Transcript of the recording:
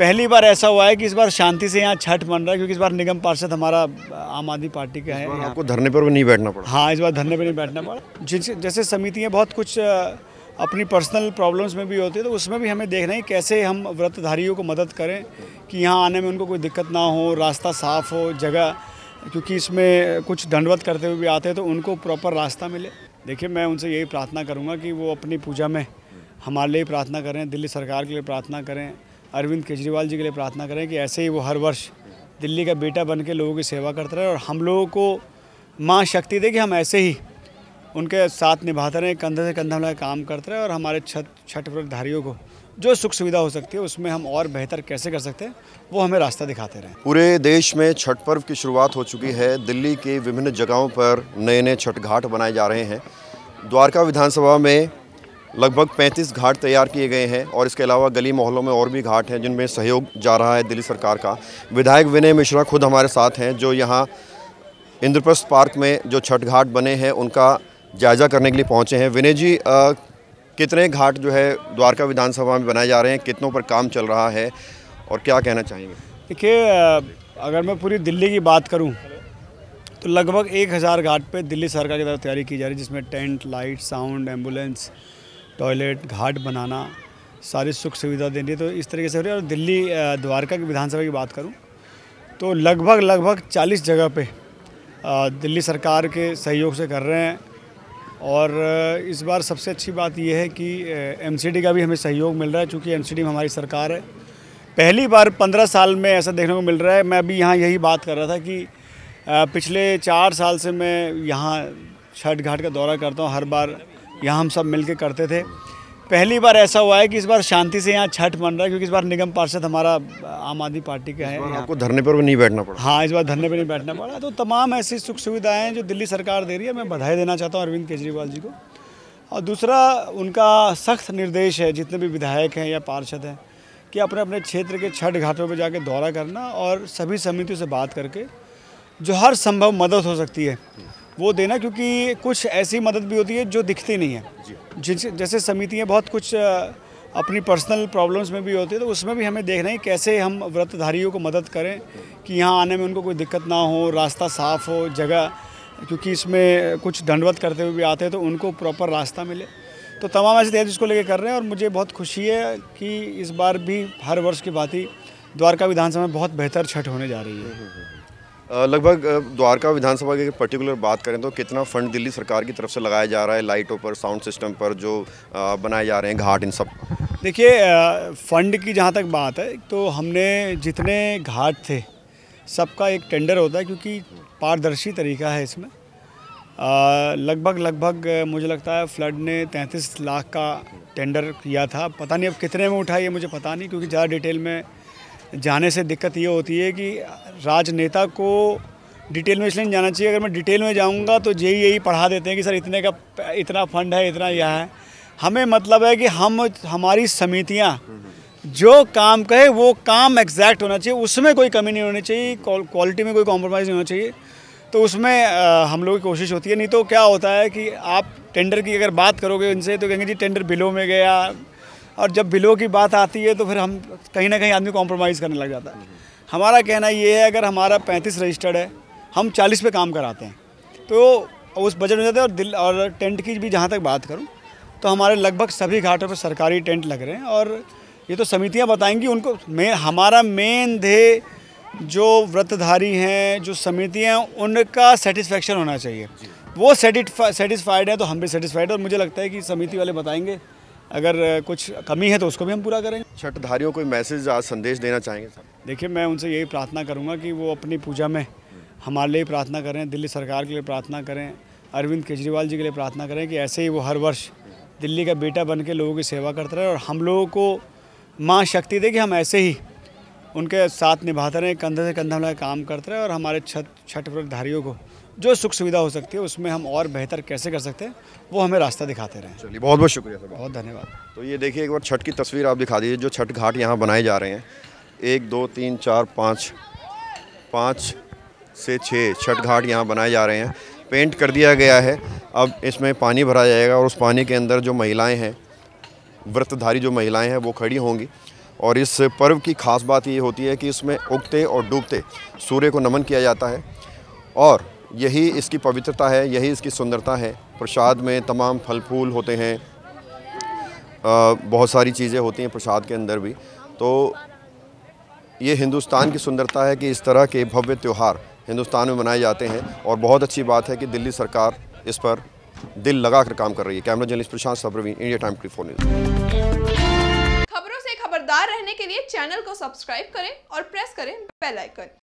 पहली बार ऐसा हुआ है कि इस बार शांति से यहाँ छठ बन रहा है क्योंकि इस बार निगम पार्षद हमारा आम आदमी पार्टी का है आपको धरने पर भी नहीं बैठना पड़ा। हाँ इस बार धरने पर नहीं बैठना पड़ा। जिस जैसे समितियाँ बहुत कुछ अपनी पर्सनल प्रॉब्लम्स में भी होती है तो उसमें भी हमें देखना है कैसे हम व्रतधारियों को मदद करें कि यहाँ आने में उनको कोई दिक्कत ना हो रास्ता साफ़ हो जगह क्योंकि इसमें कुछ दंडवत करते हुए भी आते हैं तो उनको प्रॉपर रास्ता मिले। देखिए मैं उनसे यही प्रार्थना करूँगा कि वो अपनी पूजा में हमारे लिए प्रार्थना करें दिल्ली सरकार के लिए प्रार्थना करें अरविंद केजरीवाल जी के लिए प्रार्थना करें कि ऐसे ही वो हर वर्ष दिल्ली का बेटा बन के लोगों की सेवा करते रहे और हम लोगों को माँ शक्ति दे कि हम ऐसे ही उनके साथ निभाते रहें, कंधे से कंधा मिला काम करते रहे और हमारे छठ छठ व्रतधारियों को जो सुख सुविधा हो सकती है उसमें हम और बेहतर कैसे कर सकते हैं, वो हमें रास्ता दिखाते रहें। पूरे देश में छठ पर्व की शुरुआत हो चुकी है। दिल्ली के विभिन्न जगहों पर नए नए छठ घाट बनाए जा रहे हैं। द्वारका विधानसभा में लगभग 35 घाट तैयार किए गए हैं और इसके अलावा गली मोहल्लों में और भी घाट हैं जिनमें सहयोग जा रहा है दिल्ली सरकार का। विधायक विनय मिश्रा खुद हमारे साथ हैं जो यहाँ इंद्रप्रस्थ पार्क में जो छठ घाट बने हैं उनका जायज़ा करने के लिए पहुँचे हैं। विनय जी अ, कितने घाट जो है द्वारका विधानसभा में बनाए जा रहे हैं? कितनों पर काम चल रहा है? और क्या कहना चाहेंगे? देखिए अगर मैं पूरी दिल्ली की बात करूँ तो लगभग एक हज़ार घाट पे दिल्ली सरकार की तरफ़ तैयारी की जा रही है जिसमें tent light sound ambulance toilet, घाट बनाना, सारी सुख सुविधा देनी है। तो इस तरीके से हो रही है। और दिल्ली द्वारका की विधानसभा की बात करूँ तो लगभग लगभग 40 जगह पे दिल्ली सरकार के सहयोग से कर रहे हैं। और इस बार सबसे अच्छी बात यह है कि एमसीडी का भी हमें सहयोग मिल रहा है क्योंकि एमसीडी में हमारी सरकार है। पहली बार पंद्रह साल में ऐसा देखने को मिल रहा है। मैं अभी यहाँ यही बात कर रहा था कि पिछले चार साल से मैं यहाँ छठ घाट का दौरा करता हूँ। हर बार यहाँ हम सब मिल करते थे। पहली बार ऐसा हुआ है कि इस बार शांति से यहाँ छठ बन रहा है क्योंकि इस बार निगम पार्षद हमारा आम आदमी पार्टी का है आपको धरने पर भी नहीं बैठना पड़ा। हाँ इस बार धरने पर नहीं बैठना पड़ा। तो तमाम ऐसी सुख सुविधाएँ हैं जो दिल्ली सरकार दे रही है मैं बधाई देना चाहता हूँ अरविंद केजरीवाल जी को। और दूसरा उनका सख्त निर्देश है जितने भी विधायक हैं या पार्षद हैं कि अपने अपने क्षेत्र के छठ घाटों पर जाके दौरा करना और सभी समितियों से बात करके जो हर संभव मदद हो सकती है। वो देना क्योंकि कुछ ऐसी मदद भी होती है जो दिखती नहीं है। जिस जैसे समितियाँ बहुत कुछ अपनी पर्सनल प्रॉब्लम्स में भी होती है तो उसमें भी हमें देखना है कैसे हम व्रतधारियों को मदद करें कि यहाँ आने में उनको कोई दिक्कत ना हो रास्ता साफ़ हो जगह क्योंकि इसमें कुछ दंडवत करते हुए भी आते हैं तो उनको प्रॉपर रास्ता मिले। तो तमाम ऐसे तैयारी इसको लेके कर रहे हैं और मुझे बहुत खुशी है कि इस बार भी हर वर्ष की भांति द्वारका विधानसभा में बहुत बेहतर छठ होने जा रही है। अ, लगभग द्वारका विधानसभा की पर्टिकुलर बात करें तो कितना फंड दिल्ली सरकार की तरफ़ से लगाया जा रहा है लाइटों पर साउंड सिस्टम पर जो बनाए जा रहे हैं, घाट इन सब? देखिए फंड की जहाँ तक बात है तो हमने जितने घाट थे, सबका एक टेंडर होता है क्योंकि पारदर्शी तरीका है इसमें। लगभग लगभग, मुझे लगता है फ्लड ने 33 लाख का टेंडर किया था। पता नहीं अब कितने में उठा ये मुझे पता नहीं, क्योंकि ज़्यादा डिटेल में जाने से दिक्कत ये होती है कि राजनेता को डिटेल में इसलिए नहीं जाना चाहिए। अगर मैं डिटेल में जाऊँगा तो यही यही पढ़ा देते हैं कि सर इतने का इतना फंड है इतना यह है। हमें मतलब है कि हम हमारी समितियाँ जो काम कहे वो काम एग्जैक्ट होना चाहिए। उसमें कोई कमी नहीं होनी चाहिए क्वालिटी में कोई कॉम्प्रोमाइज़ नहीं होना चाहिए। तो उसमें अ, हम लोगों की कोशिश होती है। नहीं तो क्या होता है कि आप टेंडर की अगर बात करोगे उनसे तो कहेंगे जी टेंडर बिलों में गया और जब बिलों की बात आती है तो फिर हम कहीं ना कहीं आदमी कॉम्प्रोमाइज़ करने लग जाता है। हमारा कहना ये है अगर हमारा पैंतीस रजिस्टर्ड है हम चालीस पे काम कराते हैं तो उस बजट में जाते हैं और दिल और टेंट की भी जहाँ तक बात करूँ तो हमारे लगभग सभी घाटों पर सरकारी टेंट लग रहे हैं और ये तो समितियाँ बताएँगी उनको मेन हमारा मेन ध्येय जो व्रतधारी हैं जो समितियाँ हैं उनका सेटिस्फेक्शन होना चाहिए। वो सेटिस्फाइड है तो हम भी सेटिस्फाइड और मुझे लगता है कि समिति वाले बताएँगे अगर कुछ कमी है तो उसको भी हम पूरा करेंगे। छठधारियों को मैसेज आज संदेश देना चाहेंगे सर? देखिए मैं उनसे यही प्रार्थना करूँगा कि वो अपनी पूजा में हमारे लिए प्रार्थना करें दिल्ली सरकार के लिए प्रार्थना करें अरविंद केजरीवाल जी के लिए प्रार्थना करें कि ऐसे ही वो हर वर्ष दिल्ली का बेटा बन के लोगों की सेवा करते रहे और हम लोगों को माँ शक्ति दे कि हम ऐसे ही उनके साथ निभाते रहें कंधे से कंधा मिला काम करते रहे और हमारे छठ छठ व्रतधारियों को जो सुख सुविधा हो सकती है उसमें हम और बेहतर कैसे कर सकते हैं वो हमें रास्ता दिखाते रहें। चलिए बहुत बहुत शुक्रिया सर बहुत। धन्यवाद। तो ये देखिए एक बार छठ की तस्वीर आप दिखा दीजिए जो छठ घाट यहाँ बनाए जा रहे हैं। एक दो तीन चार पाँच पाँच से छः छठ घाट यहाँ बनाए जा रहे हैं। पेंट कर दिया गया है। अब इसमें पानी भरा जाएगा और उस पानी के अंदर जो महिलाएँ हैं व्रतधारी जो महिलाएँ हैं वो खड़ी होंगी। और इस पर्व की खास बात ये होती है कि इसमें उगते और डूबते सूर्य को नमन किया जाता है। और यही इसकी पवित्रता है, यही इसकी सुंदरता है। प्रसाद में तमाम फल फूल होते हैं। बहुत सारी चीज़ें होती हैं प्रसाद के अंदर भी। तो ये हिंदुस्तान की सुंदरता है कि इस तरह के भव्य त्यौहार हिंदुस्तान में मनाए जाते हैं और बहुत अच्छी बात है कि दिल्ली सरकार इस पर दिल लगा कर काम कर रही है। कैमरा जर्नलिस्ट प्रशांत सब्रवी, इंडिया टाइम ट्वेंटी फोर खबरों से खबरदार रहने के लिए चैनल को सब्सक्राइब करें और प्रेस करें बेल आइकन।